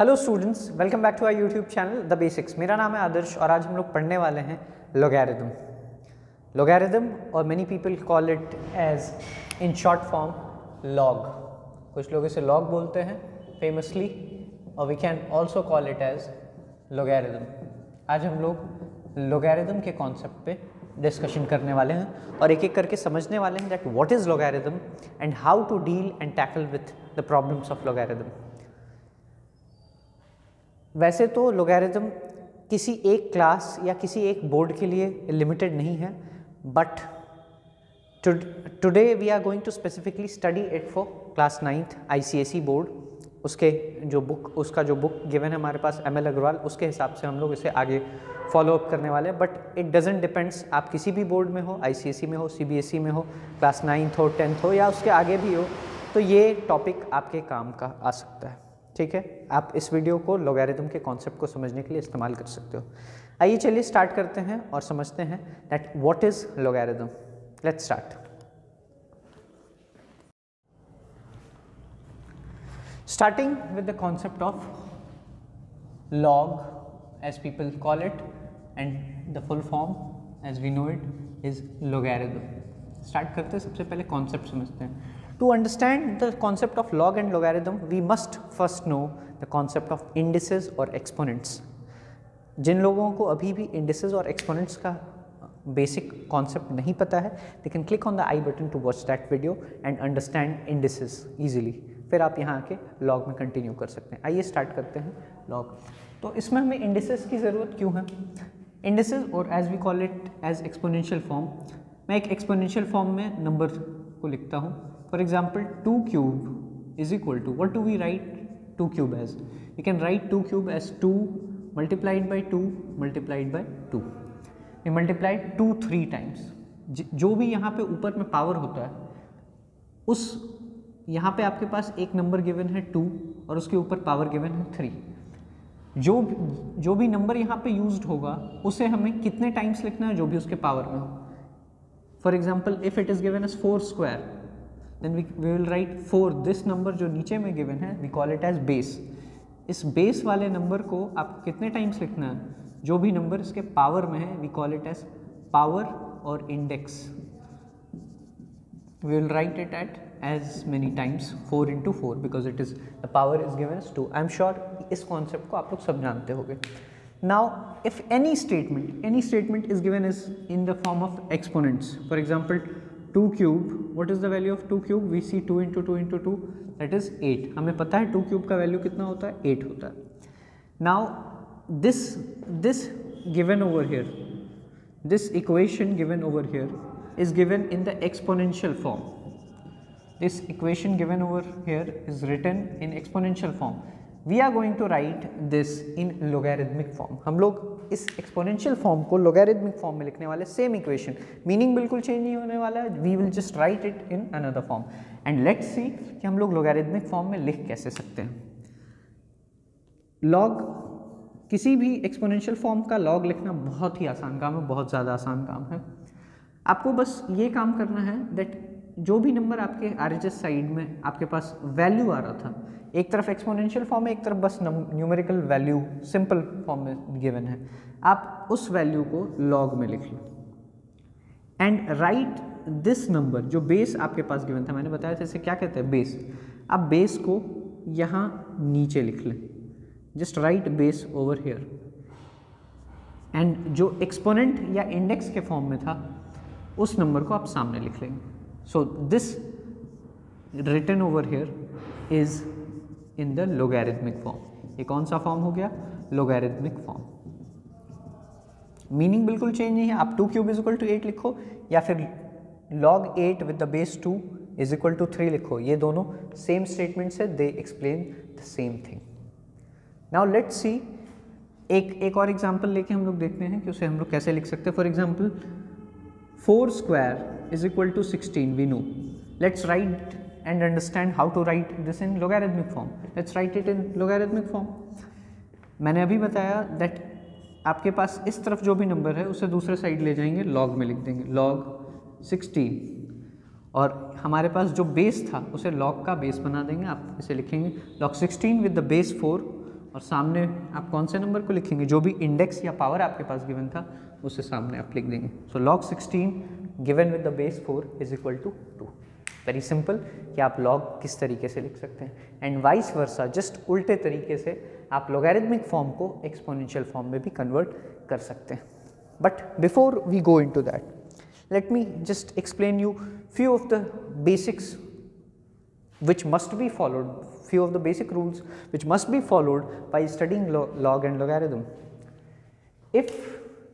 Hello students welcome back to our YouTube channel the basics मेरा नाम है आदर्श और आज हम लोग पढ़ने वाले हैं लोगैरिदम लोगैरिदम और many people call it as in short form log कुछ लोग इसे लॉग बोलते हैं फेमसली और we can also call it as logarithm आज हम लोग लोगैरिदम के कॉन्सेप्ट पे डिस्कशन करने वाले हैं और एक एक करके समझने वाले हैं that what is logarithm and how to deal and tackle with the problems of logarithm वैसे तो लोगैरिदम किसी एक क्लास या किसी एक बोर्ड के लिए लिमिटेड नहीं है but today we are going to specifically study it for class ninth ICSE board उसके जो बुक उसका जो बुक गिवन है हमारे पास एम एल अग्रवाल उसके हिसाब से हम लोग इसे आगे फॉलो अप करने वाले हैं। बट इट डजेंट डिपेंड्स आप किसी भी बोर्ड में हो आईसीएसई में हो सीबीएसई में हो क्लास नाइन्थ हो टेंथ हो, या उसके आगे भी हो तो ये टॉपिक आपके काम का आ सकता है। ठीक है? आप इस वीडियो को लोगैरिथम के कॉन्सेप्ट को समझने के लिए इस्तेमाल कर सकते हो। आइए चलिए स्टार्ट करते हैं और समझते हैं that what is logarithm let's start starting with the concept of log, as people call it, and the full form, as we know it, is logarithm. Start करते हैं, सबसे पहले concept समझते हैं। To understand the concept of log and logarithm, we must first know the concept of indices or exponents. जिन लोगों को अभी भी indices और exponents का बेसिक कॉन्सेप्ट नहीं पता है they can click on the I button to watch that video and understand indices easily फिर आप यहाँ आके लॉग में कंटिन्यू कर सकते हैं। आइए स्टार्ट करते हैं लॉग तो इसमें हमें इंडिसेस की ज़रूरत क्यों है? इंडिसेस और as we call it as exponential form मैं एक एक्सपोनेंशियल फॉर्म में नंबर को लिखता हूँ। For example two cube is equal to what two we write two cube as you can write two cube as two multiplied by two multiplied by two we multiplied two three times जो भी यहाँ पे ऊपर में power होता है, उस यहाँ पे आपके पास एक नंबर गिवन है टू और उसके ऊपर पावर गिवन है थ्री जो जो भी नंबर यहाँ पे यूज्ड होगा, उसे हमें कितने टाइम्स लिखना है जो भी उसके पावर में हो? For example if it is given as four square then we we will write four this number जो नीचे में गिवन है we call it as base इस बेस वाले नंबर को आपको कितने टाइम्स लिखना है? जो भी नंबर इसके पावर में है we call it as power और index we will write it at as many times four into four because it is the power is given two I am sure इस concept को आप लोग सब जानते होंगे। Now if any statement any statement is given is in the form of exponents for example two cube what is the value of two cube we see two into two into two that is eight हमें पता है two cube का value कितना होता है? Eight होता है. Now this this given over here this equation given over here is given in the exponential form this equation given over here is written in exponential form we are going to write this in logarithmic form हम लोग इस exponential form को लोगारिदमिक form में लिखने वाले same equation meaning बिल्कुल change नहीं होने वाला है. We will just write it in another form and let's see कि हम लोग लोगारिदमिक फॉर्म में लिख कैसे सकते हैं. लॉग किसी भी एक्सपोनेंशियल फॉर्म का लॉग लिखना बहुत ही आसान काम है, बहुत ज़्यादा आसान काम है. आपको बस ये काम करना है दैट जो भी नंबर आपके आर साइड में आपके पास वैल्यू आ रहा था, एक तरफ़ एक्सपोनेंशियल फॉर्म है, एक तरफ़ बस न्यूमेरिकल वैल्यू सिंपल फॉर्म में गिवन है। आप उस वैल्यू को लॉग में लिख लो। एंड राइट दिस नंबर जो बेस आपके पास गिवन था, मैंने बताया था इसे क्या कहते हैं? बेस आप बेस को यहाँ नीचे लिख लें। Just write base over here and जो एक्सपोनेंट या इंडेक्स के फॉर्म में था, उस नंबर को आप सामने लिख लेंगे। So this written over here is in the logarithmic form ये कौन सा फॉर्म हो गया? लोगैरिथमिक फॉर्म मीनिंग बिल्कुल चेंज नहीं है। आप two cube is equal to eight लिखो, या फिर log eight with the base two is equal to three लिखो। ये दोनों सेम स्टेटमेंट्स है। They explain the same thing now let's see एक एक और एग्ज़ाम्पल लेके हम लोग देखते हैं कि उसे हम लोग कैसे लिख सकते हैं। For four square is equal to sixteen we know let's write and understand how to write this in logarithmic form let's write it in logarithmic form मैंने अभी बताया दैट आपके पास इस तरफ़ जो भी नंबर है, उसे दूसरे साइड ले जाएँगे लॉग में लिख देंगे। लॉग सिक्सटीन और हमारे पास जो बेस था, उसे लॉग का बेस बना देंगे। आप इसे लिखेंगे। Log sixteen with the base four और सामने आप कौन से नंबर को लिखेंगे? जो भी इंडेक्स या पावर आपके पास गिवन था, उसे सामने आप लिख देंगे। So log 16 given with the base 4 is equal to two very simple कि आप लॉग किस तरीके से लिख सकते हैं। एंड वाइस वर्सा जस्ट उल्टे तरीके से आप लोगारिथमिक फॉर्म को एक्सपोनेंशियल फॉर्म में भी कन्वर्ट कर सकते हैं। But before we go into that let me just explain you few of the basics which must be followed few of the basic rules which must be followed by studying log log and logarithm if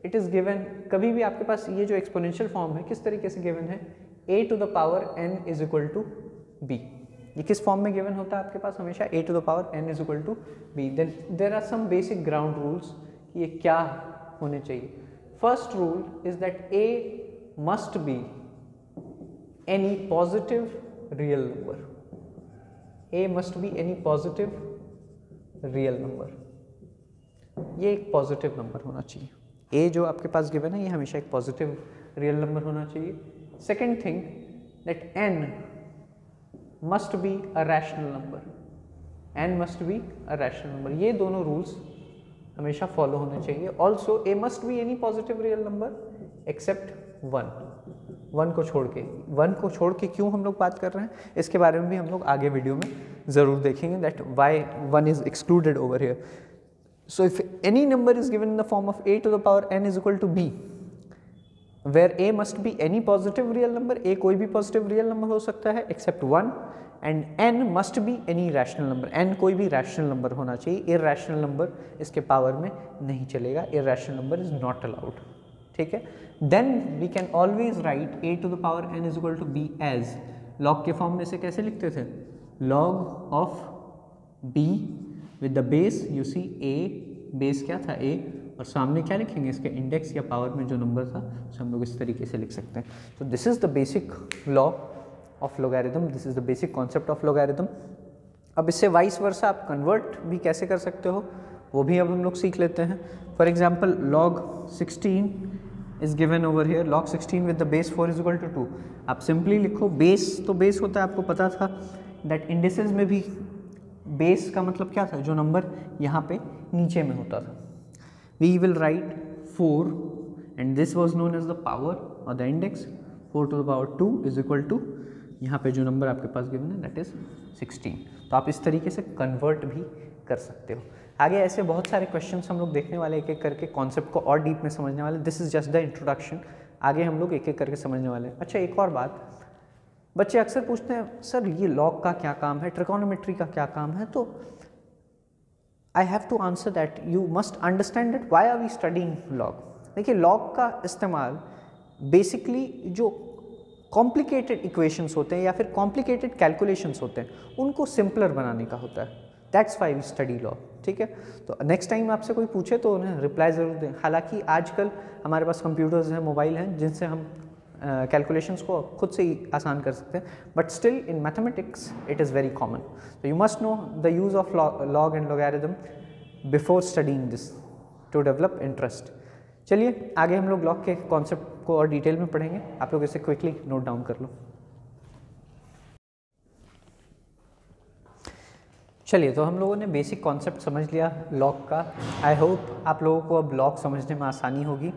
it is given कभी भी आपके पास ये जो exponential form है किस तरीके से given है a to the power n is equal to b ये किस फॉर्म में गिवन होता है आपके पास हमेशा a to the power n is equal to b then there are some basic ground rules कि ये क्या होने चाहिए first rule is that a must be any positive real number a must be any positive real number. ये एक positive number होना चाहिए। A जो आपके पास गिवन है, ये हमेशा एक पॉजिटिव रियल नंबर होना चाहिए। Second thing that n must be a rational number n must be a rational number ये दोनों रूल्स हमेशा फॉलो होने चाहिए। Also a must be any positive real number except one one को छोड़ के, वन को छोड़ के क्यों हम लोग बात कर रहे हैं? इसके बारे में भी हम लोग आगे वीडियो में ज़रूर देखेंगे that why one is excluded over here so if any number is given in the form of a to the power n is equal to b where a must be any positive real number a कोई भी positive real number हो सकता है except one and n must be any rational number n कोई भी rational number होना चाहिए इ रैशनल नंबर इसके पावर में नहीं चलेगा irrational number is not allowed ठीक है? Then we can always write a to the power n is equal to b as log के फॉर्म में से कैसे लिखते थे? Log of b with the base you see a base क्या था ए और सामने क्या लिखेंगे? इसके इंडेक्स या पावर में जो नंबर था, उसे हम लोग इस तरीके से लिख सकते हैं। तो this is the basic law of logarithm this is the basic concept of logarithm अब इससे वाइस वर्सा आप कन्वर्ट भी कैसे कर सकते हो? वो भी अब हम लोग सीख लेते हैं। For example log 16 is given over here log 16 with the base 4 is equal to two आप सिंपली लिखो बेस तो बेस होता है, आपको पता था दैट इंडिसेस में भी बेस का मतलब क्या था? जो नंबर यहाँ पे नीचे में होता था। We will write four and this was known as the power और the index four to the power two is equal to यहाँ पे जो नंबर आपके पास गिवन है दैट इज़ 16 तो आप इस तरीके से कन्वर्ट भी कर सकते हो। आगे ऐसे बहुत सारे क्वेश्चन हम लोग देखने वाले एक एक करके कॉन्सेप्ट को और डीप में समझने वाले। This is just the introduction आगे हम लोग एक एक करके समझने वाले हैं। अच्छा एक और बात। बच्चे अक्सर पूछते हैं, सर, ये लॉग का क्या काम है? ट्रिकोनोमेट्री का क्या काम है? तो I have to answer that you must understand that why are we studying log देखिए लॉग का इस्तेमाल बेसिकली जो कॉम्प्लिकेटेड इक्वेशंस होते हैं या फिर कॉम्प्लिकेटेड कैलकुलेशंस होते हैं, उनको सिंपलर बनाने का होता है। That's why we study law ठीक है? तो नेक्स्ट टाइम आपसे कोई पूछे तो उन्हें रिप्लाई ज़रूर दें। हालाँकि आजकल हमारे पास कंप्यूटर्स हैं मोबाइल हैं जिनसे हम कैलकुलेशंस uh, को खुद से ही आसान कर सकते हैं। But still in mathematics it is very common तो you must know the use of log and logarithm before studying this to develop interest चलिए आगे हम लोग लॉग के कॉन्सेप्ट को और डिटेल में पढ़ेंगे। आप लोग इसे क्विकली नोट डाउन कर लो। चलिए तो हम लोगों ने बेसिक कॉन्सेप्ट समझ लिया लॉक का। आई होप आप लोगों को अब लॉक समझने में आसानी होगी।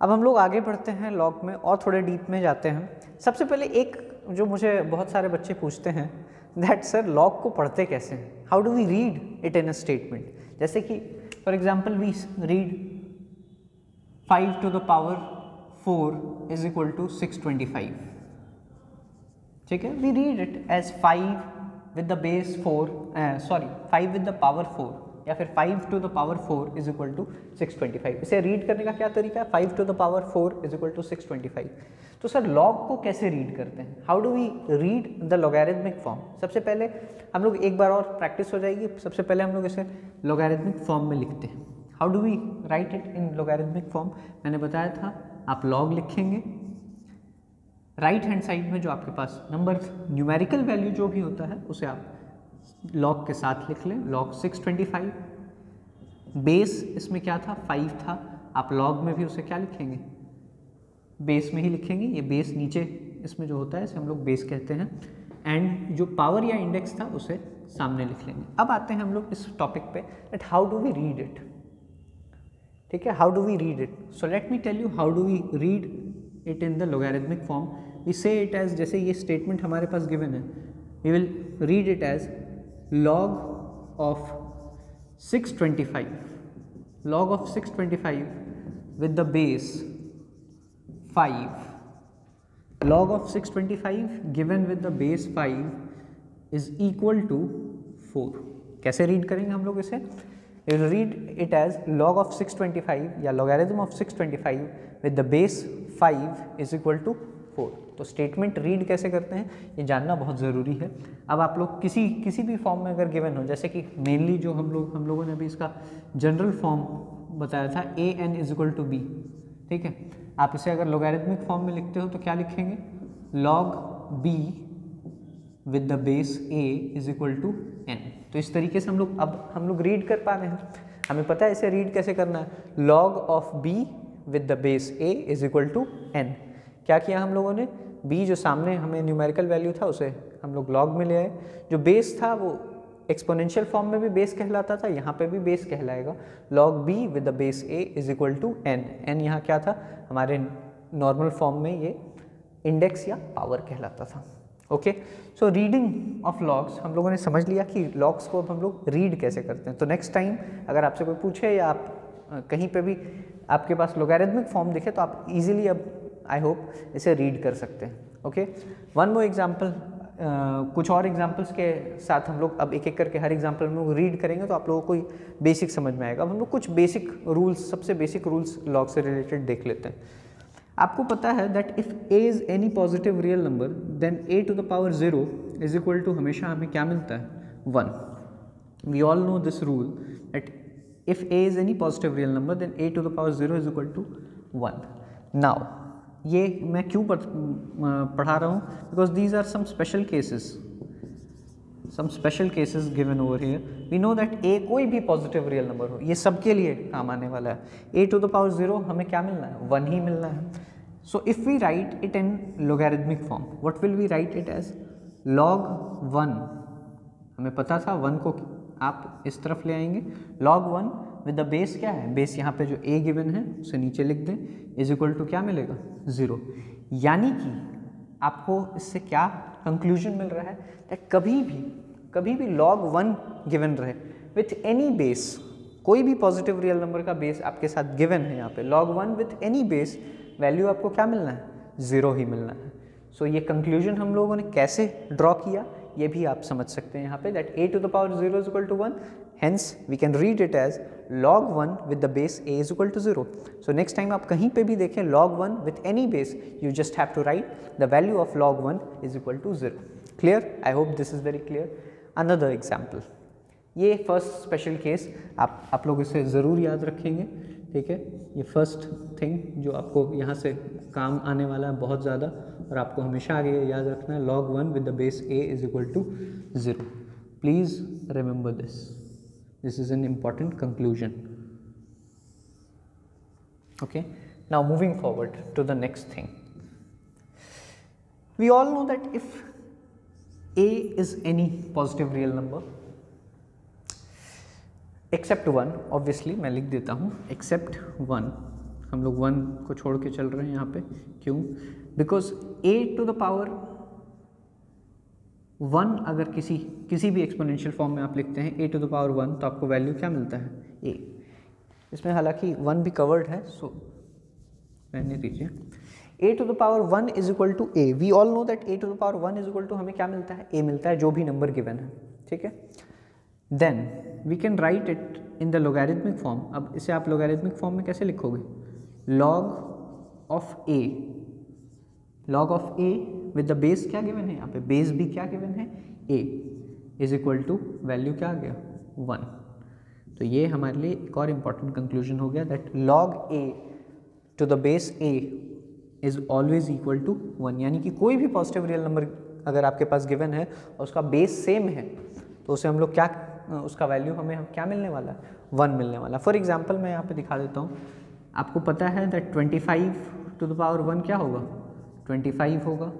अब हम लोग आगे बढ़ते हैं लॉक में और थोड़े डीप में जाते हैं। सबसे पहले एक जो मुझे बहुत सारे बच्चे पूछते हैं दैट सर लॉक को पढ़ते कैसे हैं? How do we read it in a statement जैसे कि for example we read five to the power four is equal to six twenty five ठीक है? We read it as five with the base four sorry five with the power four या फिर five to the power four is equal to six twenty five इसे read करने का क्या तरीका है? Five to the power four is equal to six twenty five तो sir log को कैसे रीड करते हैं? How do we read the logarithmic form सबसे पहले हम लोग एक बार और प्रैक्टिस हो जाएगी। सबसे पहले हम लोग इसे लॉगैरिथमिक फॉर्म में लिखते हैं। How do we write it in logarithmic form मैंने बताया था, आप लॉग लिखेंगे। राइट हैंड साइड में जो आपके पास नंबर न्यूमेरिकल वैल्यू जो भी होता है, उसे आप लॉग के साथ लिख लें। लॉग 625 बेस इसमें क्या था? 5 था। आप लॉग में भी उसे क्या लिखेंगे? बेस में ही लिखेंगे। ये बेस नीचे इसमें जो होता है, इसे हम लोग बेस कहते हैं। एंड जो पावर या इंडेक्स था, उसे सामने लिख लेंगे। अब आते हैं हम लोग इस टॉपिक पे that how do we read it ठीक है? How do we read it so let me tell you how do we read it in the logarithmic form we say it as जैसे ये स्टेटमेंट हमारे पास given है we will read it as log of 625 log of 625 with the base 5 log of 625 given with the base 5 is equal to 4 कैसे read करेंगे हम लोग इसे read it as log of 625 या logarithm of 625 with the base 5 is equal to 4 तो statement read कैसे करते हैं? ये जानना बहुत ज़रूरी है। अब आप लोग किसी किसी भी फॉर्म में अगर गिवन हो, जैसे कि मेनली जो हम लोग, हम लोगों ने अभी इसका जनरल फॉर्म बताया था a n is equal to b ठीक है? आप इसे अगर लोगारिथमिक फॉर्म में लिखते हो तो क्या लिखेंगे? Log b with the base a is equal to n तो इस तरीके से हम लोग, अब हम लोग रीड कर पा रहे हैं। हमें पता है इसे रीड कैसे करना है? Log of b with the base a is equal to n क्या किया हम लोगों ने? बी जो सामने हमें न्यूमेरिकल वैल्यू था, उसे हम लोग लॉग में ले आए। जो बेस था, वो एक्सपोनेंशियल फॉर्म में भी बेस कहलाता था, यहाँ पे भी बेस कहलाएगा। Log b with the base a is equal to n n यहाँ क्या था? हमारे नॉर्मल फॉर्म में ये इंडेक्स या पावर कहलाता था। Okay so reading of logs हम लोगों ने समझ लिया कि लॉग्स को अब हम लोग रीड कैसे करते हैं। तो नेक्स्ट टाइम अगर आपसे कोई पूछे या आप कहीं पे भी आपके पास लोगारिथमिक फॉर्म दिखे तो आप इजीली अब आई होप इसे रीड कर सकते हैं ओके वन मोर एग्ज़ाम्पल कुछ और एग्जाम्पल्स के साथ हम लोग अब एक एक करके हर एग्ज़ाम्पल में रीड करेंगे तो आप लोगों को बेसिक समझ में आएगा। अब हम लोग कुछ बेसिक रूल्स सबसे बेसिक रूल्स लॉग से रिलेटेड देख लेते हैं। आपको पता है that if a is any positive real number then a to the power zero is equal to हमेशा हमें क्या मिलता है? One we all know this rule that if a is any positive real number then a to the power zero is equal to one now ये मैं क्यों पढ़ा रहा हूँ? Because these are some special cases some special cases given over here we know that a कोई भी positive real number हो, ये सबके लिए काम आने वाला है। A to the power zero हमें क्या मिलना है? वन ही मिलना है। So if we write it in logarithmic form what will we write it as log one हमें पता था वन को आप इस तरफ़ ले आएँगे। Log one with the base क्या है? बेस यहाँ पे जो ए गिवन है उसे नीचे लिख दें। इज़ इक्वल टू क्या मिलेगा? ज़ीरो यानी कि आपको इससे क्या कंक्लूजन मिल रहा है? दैट कभी भी कभी भी लॉग वन गिवन रहे। विथ एनी बेस कोई भी पॉजिटिव रियल नंबर का बेस आपके साथ गिवन है यहाँ पे log one with any base value आपको क्या मिलना है? ज़ीरो ही मिलना है। सो so, ये कंक्लूजन हम लोगों ने कैसे ड्रॉ किया? ये भी आप समझ सकते हैं यहाँ पे that a to the power zero is equal to one hence we can read it as log one with the base a is equal to zero so next time आप कहीं पे भी देखें log one with any base you just have to write the value of log one is equal to zero clear I hope this is very clear another example ये first special case आप आप लोग इसे ज़रूर याद रखेंगे। ठीक है? ये फ़र्स्ट थिंग जो आपको यहाँ से काम आने वाला है बहुत ज़्यादा और आपको हमेशा आगे याद रखना है log one with the base a is equal to zero please remember this this is an important conclusion okay now moving forward to the next thing we all know that if a is any positive real number except 1 obviously, मैं लिख देता हूँ except one हम लोग one को छोड़ के चल रहे हैं यहाँ पे, क्यों? Because a to the power one अगर किसी किसी भी एक्सपोनेंशियल फॉर्म में आप लिखते हैं a to the power one तो आपको वैल्यू क्या मिलता है? ए इसमें हालाँकि वन भी कवर्ड है सो रहने दीजिए. A to the power one is equal to a we all know that a to the power one is equal to हमें क्या मिलता है? ए मिलता है, जो भी नंबर गिवन है. ठीक है? Then we can write it in the logarithmic form अब इसे आप लोगारिथमिक फॉर्म में कैसे लिखोगे? Log of a log of a with the base क्या गिवन है? यहाँ पे बेस भी क्या गिवन है? A is equal to value क्या आ गया? वन तो ये हमारे लिए एक और इंपॉर्टेंट कंक्लूजन हो गया that log a to the base a is always equal to one यानी कि कोई भी पॉजिटिव रियल नंबर अगर आपके पास गिवन है और उसका बेस सेम है तो उसे हम लोग क्या उसका वैल्यू हमें हम क्या मिलने वाला है? वन मिलने वाला फॉर एग्ज़ाम्पल मैं यहाँ पे दिखा देता हूँ। आपको पता है that twenty five to the power one क्या होगा? ट्वेंटी फाइव होगा।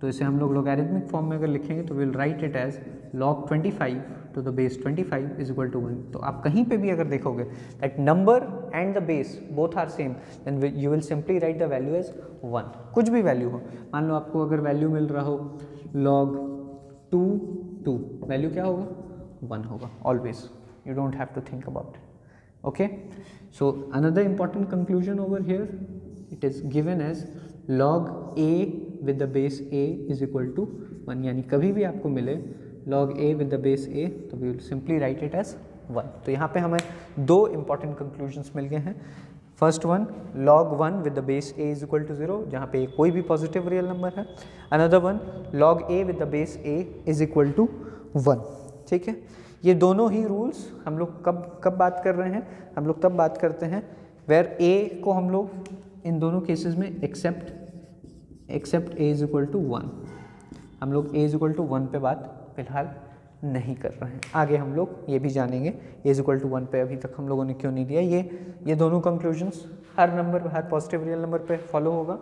तो इसे हम लोग लोगैरिथमिक फॉर्म में अगर लिखेंगे तो will write it as log 25 to the base 25 is equal to one तो आप कहीं पे भी अगर देखोगे that number and the base both are same then you will simply write the value as one कुछ भी वैल्यू हो। मान लो आपको अगर वैल्यू मिल रहा हो लॉग टू टू वैल्यू क्या होगा? वन होगा always you don't have to think about okay so another important conclusion over here it is given as log a with the base a is equal to one यानी कभी भी आपको मिले log a with the base a तो we will simply write it as one तो यहाँ पे हमें दो इंपॉर्टेंट कंक्लूजन्स मिल गए हैं. First one log one with the base a is equal to zero जहाँ पे कोई भी पॉजिटिव रियल नंबर है. Another one log a with the base a is equal to one ठीक है? ये दोनों ही रूल्स हम लोग कब कब बात कर रहे हैं? हम लोग तब बात करते हैं वेर ए को हम लोग इन दोनों केसेस में except except a is equal to one हम लोग a is equal to one पे बात फ़िलहाल नहीं कर रहे हैं। आगे हम लोग ये भी जानेंगे a is equal to one पे अभी तक हम लोगों ने क्यों नहीं दिया। ये ये दोनों कंक्लूजन्स हर नंबर हर पॉजिटिव रियल नंबर पे फॉलो होगा।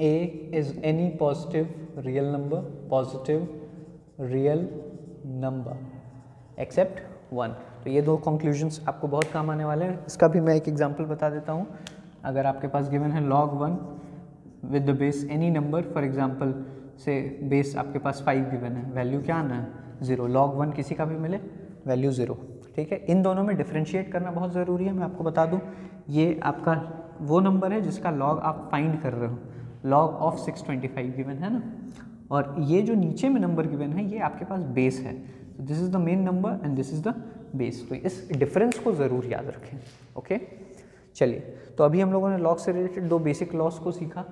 A is any positive real number positive real number except one तो ये दो कंक्लूजन्स आपको बहुत काम आने वाले हैं। इसका भी मैं एक एग्जांपल बता देता हूँ। अगर आपके पास गिवन है log one with the base any number for example से बेस आपके पास फाइव गिवन है वैल्यू क्या आना है? ज़ीरो लॉग वन किसी का भी मिले? वैल्यू ज़ीरो ठीक है? इन दोनों में डिफ्रेंशिएट करना बहुत ज़रूरी है, मैं आपको बता दूँ। ये आपका वो नंबर है जिसका लॉग आप फाइंड कर रहे हो। Log of six twenty five given है ना? और ये जो नीचे में नंबर गिवन है, ये आपके पास बेस है। This is the main number and this is the base तो इस डिफरेंस को ज़रूर याद रखें ओके चलिए तो अभी हम लोगों ने लॉग से रिलेटेड दो बेसिक लॉस को सीखा।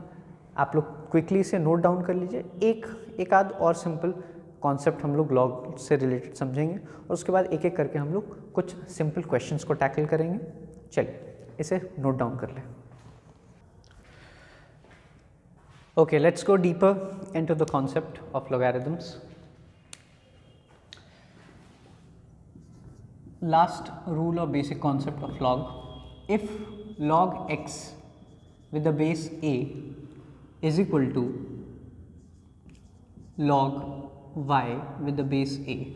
आप लोग क्विकली इसे नोट डाउन कर लीजिए। एक एक आध और सिंपल कॉन्सेप्ट हम लोग लॉग से रिलेटेड समझेंगे और उसके बाद एक एक करके हम लोग कुछ सिंपल क्वेश्चंस को टैकल करेंगे। चलिए, इसे नोट डाउन कर लें। Okay, let's go deeper into the concept of logarithms. Last rule or basic concept of log. If log x with the base a is equal to log y with the base a.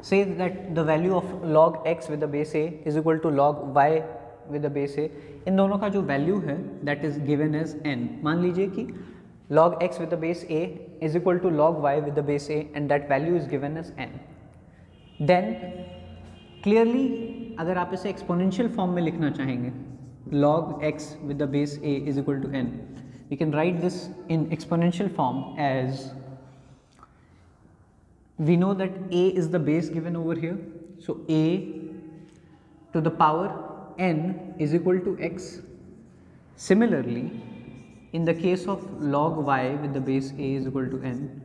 Say that the value of log x with the base a is equal to log y with the base a. इन दोनों का जो value है that is given as n. मान लीजिए कि log x with the base a is equal to log y with the base a and that value is given as n. Then clearly अगर आप इसे exponential form में लिखना चाहेंगे log x with the base a is equal to n you can write this in exponential form as we know that a is the base given over here so a to the power n is equal to x similarly in the case of log y with the base a is equal to n,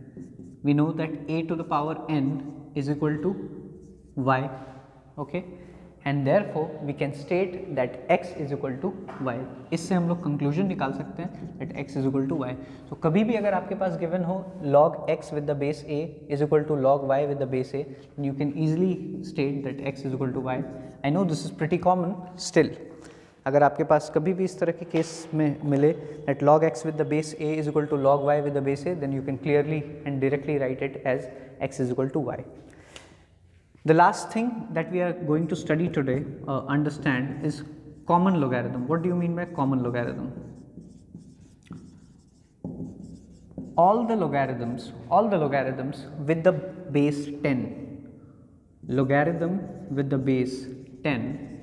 we know that a to the power n is equal to y, okay? and therefore we can state that x is equal to y. इससे हम लोग conclusion निकाल सकते हैं that x is equal to y. So कभी भी अगर आपके पास given हो log x with the base a is equal to log y with the base a, you can easily state that x is equal to y. I know this is pretty common still. अगर आपके पास कभी भी इस तरह के case में मिले at log x with the base a is equal to log y with the base a then you can clearly and directly write it as x is equal to y The last thing that we are going to study today, uh, understand, is common logarithm. What do you mean by common logarithm? All the logarithms, all the logarithms with the base 10, logarithm with the base 10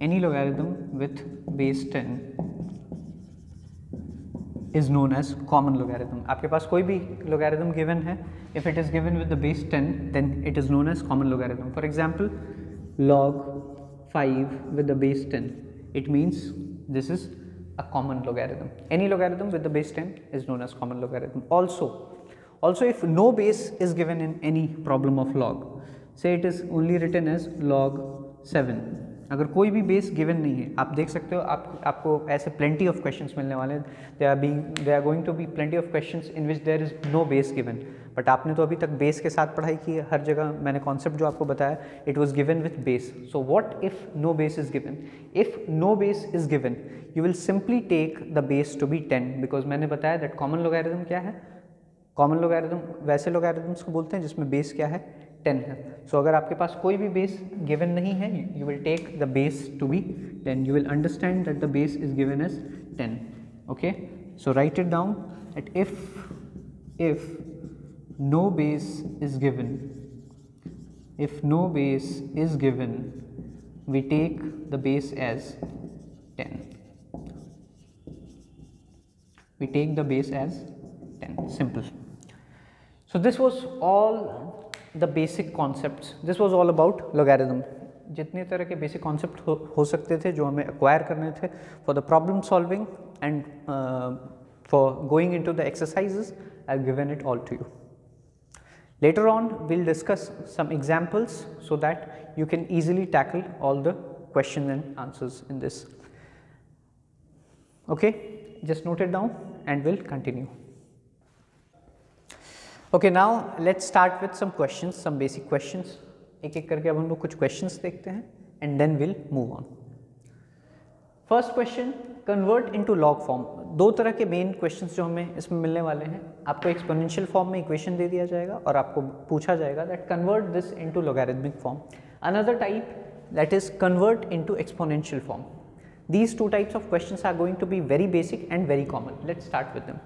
any logarithm with base 10 is known as common logarithm. आपके पास कोई भी logarithm given है if it is given with the base 10 then it is known as common logarithm. For example log 5 with the base 10 it means this is a common logarithm. Any logarithm with the base 10 is known as common logarithm. Also also if no base is given in any problem of log say it is only written as log 7 अगर कोई भी base given नहीं है, आप देख सकते हो, आप, आपको ऐसे प्लेंटी ऑफ़ क्वेश्चंस मिलने वाले हैं। They are being they are going to be plenty of questions in which there is no base given but आपने तो अभी तक बेस के साथ पढ़ाई की है, हर जगह मैंने कॉन्सेप्ट जो आपको बताया it was given with base so what if no base is given if no base is given you will simply take the base to be ten because मैंने बताया दैट कॉमन लोगारिदम क्या है? Common logarithm वैसे लोगारिदम्स को बोलते हैं जिसमें base क्या है? टेन है। सो so, अगर आपके पास कोई भी बेस गिवन नहीं है you will take the base to be ten. You will understand that the base is given as ten. Okay so write it down at if if no base is given if no base is given we take the base as 10 we take the base as 10 simple so this was all the basic concept this was all about logarithm जितने तरह के basic concept हो, हो सकते थे जो हमें acquire करने थे for the problem solving and for going in to the exercises I given it all to you later on we'll discuss some examples so that you can easily tackle all the questions and answers in this okay just note it down and we'll continue Okay now let's start with some questions some basic questions एक एक करके अब हम लोग कुछ questions देखते हैं and then will move on first question convert into log form दो तरह के मेन क्वेश्चंस जो हमें इसमें मिलने वाले हैं। आपको एक्सपोनेंशियल फॉर्म में इक्वेशन दे दिया जाएगा, और आपको पूछा जाएगा that convert this into logarithmic form another type that is convert into exponential form these two types of questions are going to be very basic and very common. Let's start with them.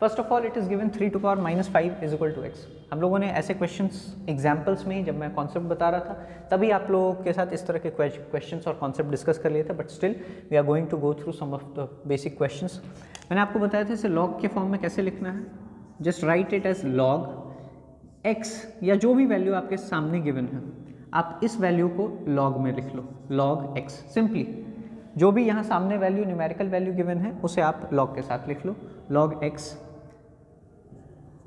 First of all it is given three to power minus five is equal to x हम लोगों ने ऐसे question examples में जब मैं concept बता रहा था, तभी आप लोगों के साथ इस तरह के क्वेश्चन और कॉन्सेप्ट डिस्कस कर लिए थे but still we are going to go through some of the basic question मैंने आपको बताया था इसे लॉग के फॉर्म में कैसे लिखना है? Just write it as log x या जो भी वैल्यू आपके सामने गिवन है, आप इस वैल्यू को लॉग में लिख लो लॉग एक्स सिंपली जो भी यहाँ सामने वैल्यू न्यूमेरिकल वैल्यू गिवन है, उसे आप लॉग के साथ लिख लो log x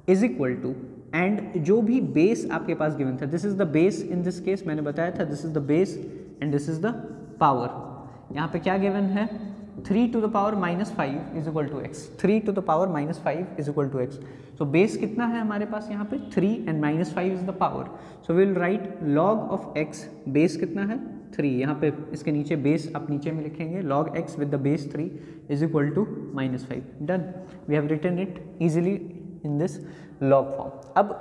is equal to and जो भी बेस आपके पास गिवन था this is the base in this case मैंने बताया था this is the base and this is the power यहाँ पे क्या गिवन है? Three to the power minus five is equal to x three to the power minus five is equal to x so base कितना है हमारे पास यहाँ पे? Three and minus five is the power so will write log of x base कितना है? Three यहाँ पे इसके नीचे बेस आप नीचे में लिखेंगे log x with the base three is equal to minus five done we have return it easily in this log form अब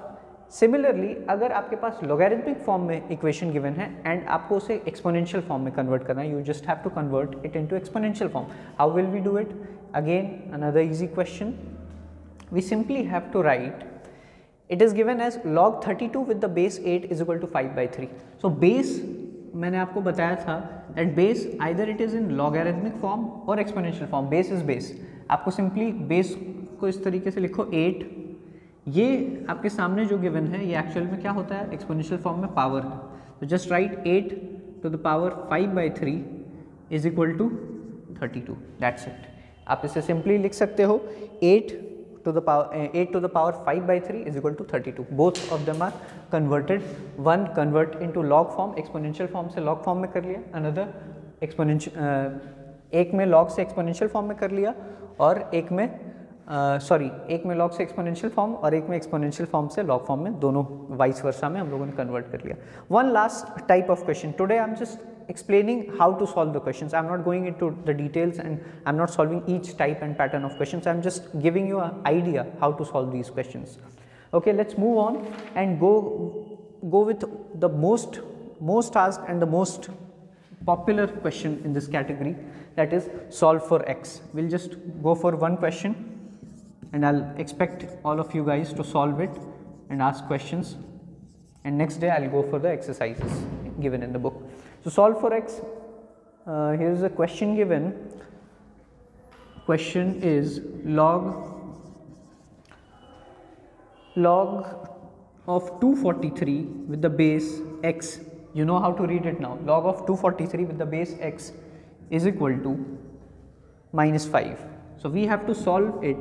सिमिलरली अगर आपके पास लोगेरिथमिक फॉर्म में इक्वेशन गिवन है एंड आपको उसे एक्सपोनेंशियल फॉर्म में कन्वर्ट करना है you just have to convert it into exponential form how will we do it again another easy question we simply have to write, it is given as log 32 with the base 8 is equal to 5 by 3 so, base, मैंने आपको बताया था that base either it is in logarithmic form or exponential form. Base is base. आपको simply base को इस तरीके से लिखो एट ये आपके सामने जो गिवन है, ये एक्चुअल में क्या होता है? एक्सपोनेंशियल फॉर्म में पावर है तो just write eight to the power five by three is equal to thirty two that's it आप इसे सिंपली लिख सकते हो. Eight to the power eight to the power five by three is equal to thirty two both of them are converted one convert into log form exponential form से log form में कर लिया. Another एक्सपोनेंश eh, एक में log से exponential form में कर लिया. और एक में सॉरी uh, एक में लॉग से एक्सपोनेंशियल फॉर्म और एक में एक्सपोनेंशियल फॉर्म से लॉग फॉर्म में दोनों वाइस वर्षा में हम लोगों ने कन्वर्ट कर लिया one last type of question today I am just explaining how to solve the questions. I'm not going into the details and I'm not solving each type and pattern of questions. I'm just giving you an idea how to solve these questions. Okay, let's move on and go go with the most most asked and the most popular question in this category that is solve for x. We'll just go for one question and I'll expect all of you guys to solve it and ask questions. And next day I'll go for the exercises given in the book. So, solve for x, uh, here is a question given, question is log log of 243 with the base x, you know how to read it now, log of 243 with the base x is equal to minus 5. So, we have to solve it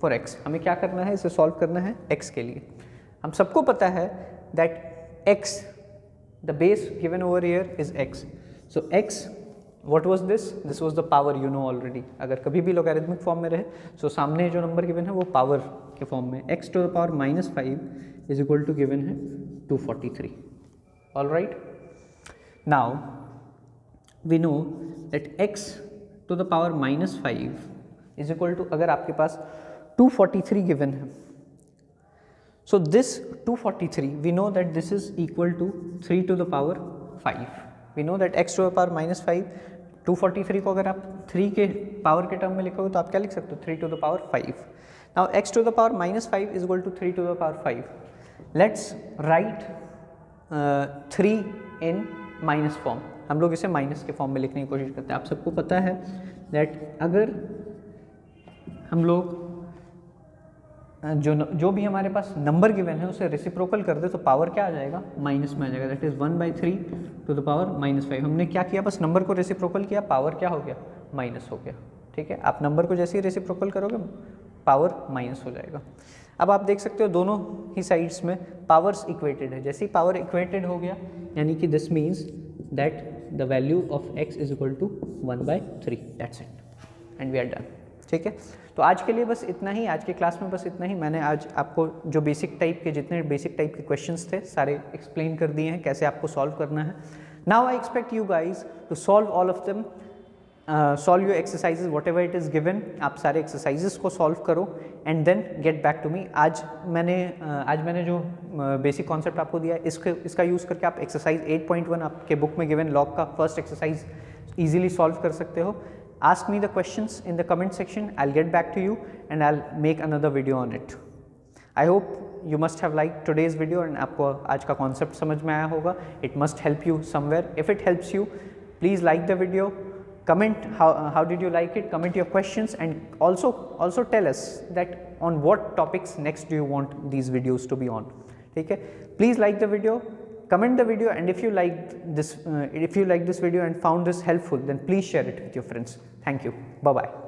for x हमें क्या करना है? इसे solve करना है x के लिए. हम सबको पता है that x the base given over here is x so x what was this this was the power you know already अगर कभी भी लोग फॉर्म में रहे सो so सामने जो नंबर गिवन है, वो पावर के फॉर्म में. X to the power minus five is equal to given है two forty three all right now we know that x to the power minus five is equal to अगर आपके पास 243 given है so, this 243 we know that this is equal to 3 to the power 5 we know that x to the power minus 5 243 को अगर आप 3 के power के term में लिखोगे तो आप क्या लिख सकते हो? 3 to the power 5 now x to the power minus five is equal to 3 to the power 5 let's write 3 in minus form हम लोग इसे माइनस के फॉर्म में लिखने की कोशिश करते हैं। आप सबको पता है दैट अगर हम लोग जो न, जो भी हमारे पास नंबर गिवन है उसे रेसिप्रोकल कर दे तो पावर क्या आ जाएगा? माइनस में आ जाएगा that is one by three to the power minus five हमने क्या किया? बस नंबर को रेसिप्रोकल किया पावर क्या हो गया? माइनस हो गया ठीक है? आप नंबर को जैसे ही रेसिप्रोकल करोगे पावर माइनस हो जाएगा. अब आप देख सकते हो दोनों ही साइड्स में पावर्स इक्वेटेड है. जैसे ही पावर इक्वेटेड हो गया यानी कि this means that the value of x is equal to one by three that's it and we are done ठीक है? तो आज के लिए बस इतना ही आज के क्लास में बस इतना ही। मैंने आज आपको जो बेसिक टाइप के जितने बेसिक टाइप के क्वेश्चंस थे सारे एक्सप्लेन कर दिए हैं कैसे आपको सॉल्व करना है। Now I expect you guys to solve all of them solve your exercises whatever it is given आप सारे एक्सरसाइजेज को सॉल्व करो and then get back to me आज मैंने uh, आज मैंने जो बेसिक uh, कॉन्सेप्ट आपको दिया है इसके इसका यूज़ करके आप एक्सरसाइज 8.1 आपके बुक में गिवन लॉग का फ़र्स्ट एक्सरसाइज ईजिली सॉल्व कर सकते हो। Ask me the questions in the comment section. I'll get back to you and i'll make another video on it. I hope you must have liked today's video and aapko aaj ka concept samajh mein aaya hoga it must help you somewhere. If it helps you please like the video. Comment how, how did you like it? Comment your questions and also also tell us that on what topics next do you want these videos to be on. Okay? Please like the video comment the video and if you like this uh, if you like this video and found this helpful then please share it with your friends thank you. Bye bye